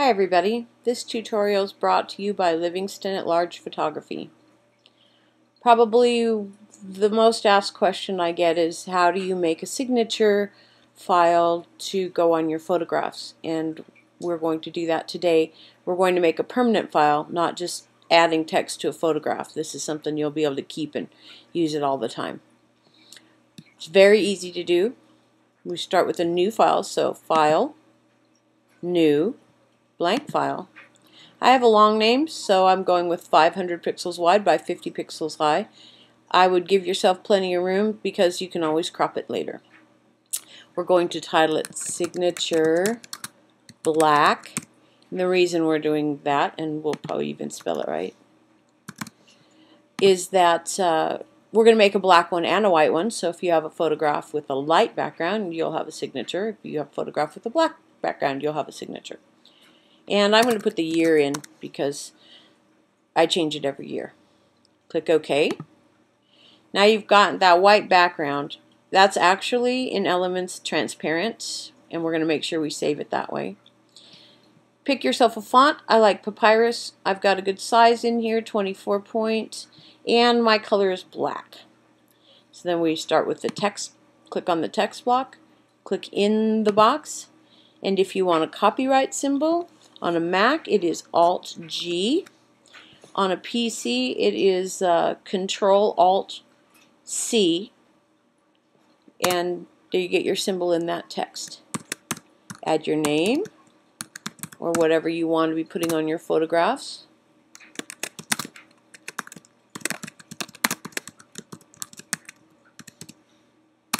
Hi everybody, this tutorial is brought to you by Livingston at Large Photography. Probably the most asked question I get is how do you make a signature file to go on your photographs and we're going to do that today. We're going to make a permanent file, not just adding text to a photograph. This is something you'll be able to keep and use it all the time. It's very easy to do. We start with a new file, so File, New, blank file. I have a long name, so I'm going with 500 pixels wide by 50 pixels high. I would give yourself plenty of room because you can always crop it later. We're going to title it Signature Black. And the reason we're doing that, and we'll probably even spell it right, is that uh, we're going to make a black one and a white one. So if you have a photograph with a light background, you'll have a signature. If you have a photograph with a black background, you'll have a signature. And I'm going to put the year in because I change it every year. Click OK. Now you've got that white background. That's actually in Elements transparent and we're going to make sure we save it that way. Pick yourself a font. I like Papyrus. I've got a good size in here, 24 point, and my color is black. So then we start with the text. Click on the text block. Click in the box. And if you want a copyright symbol, on a Mac, it is Alt G. On a PC, it is uh, Control Alt C. And there you get your symbol in that text. Add your name or whatever you want to be putting on your photographs.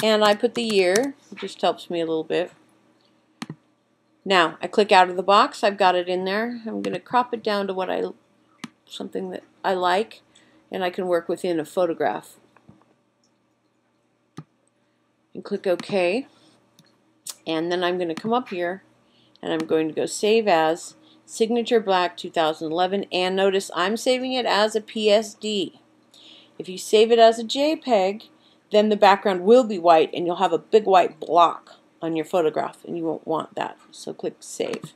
And I put the year, it just helps me a little bit. Now, I click out of the box. I've got it in there. I'm going to crop it down to what I, something that I like, and I can work within a photograph. And click OK. And then I'm going to come up here, and I'm going to go Save As, Signature Black 2011, and notice I'm saving it as a PSD. If you save it as a JPEG, then the background will be white, and you'll have a big white block on your photograph and you won't want that. So click Save.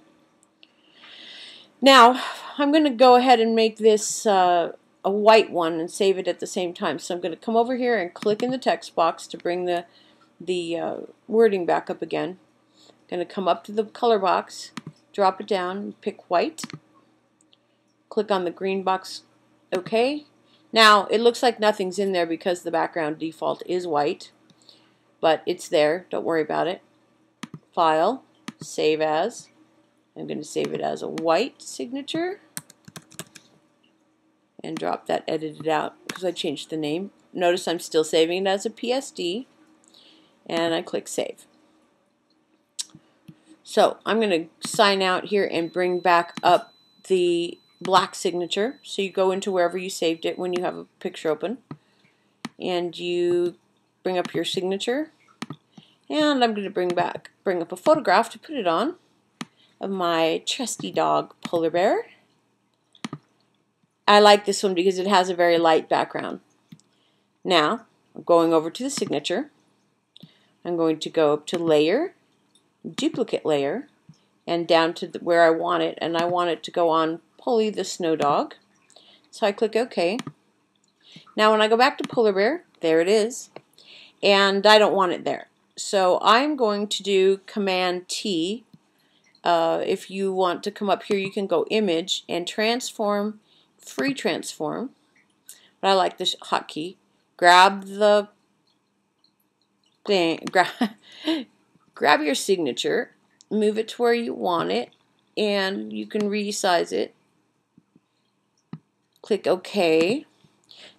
Now, I'm going to go ahead and make this uh, a white one and save it at the same time. So I'm going to come over here and click in the text box to bring the, the uh, wording back up again. I'm going to come up to the color box, drop it down, pick white, click on the green box OK. Now, it looks like nothing's in there because the background default is white, but it's there. Don't worry about it. File, Save As. I'm going to save it as a white signature and drop that edited out because I changed the name. Notice I'm still saving it as a PSD and I click Save. So I'm going to sign out here and bring back up the black signature. So you go into wherever you saved it when you have a picture open and you bring up your signature and I'm going to bring back, bring up a photograph to put it on of my trusty dog, Polar Bear. I like this one because it has a very light background. Now, I'm going over to the signature. I'm going to go up to Layer, Duplicate Layer, and down to the, where I want it, and I want it to go on Polly the Snow Dog. So I click OK. Now when I go back to Polar Bear, there it is, and I don't want it there. So I'm going to do Command T. Uh, if you want to come up here, you can go Image and Transform, Free Transform. But I like this hotkey. Grab the thing, grab, grab your signature, move it to where you want it, and you can resize it. Click OK.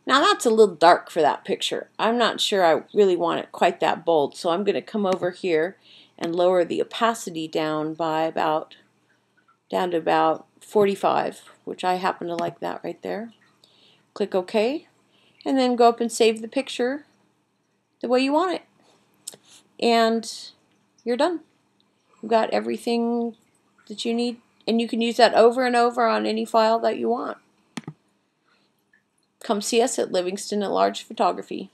Now that's a little dark for that picture. I'm not sure I really want it quite that bold, so I'm going to come over here and lower the opacity down by about, down to about 45, which I happen to like that right there. Click OK, and then go up and save the picture the way you want it. And you're done. You've got everything that you need, and you can use that over and over on any file that you want. Come see us at Livingston at Large Photography.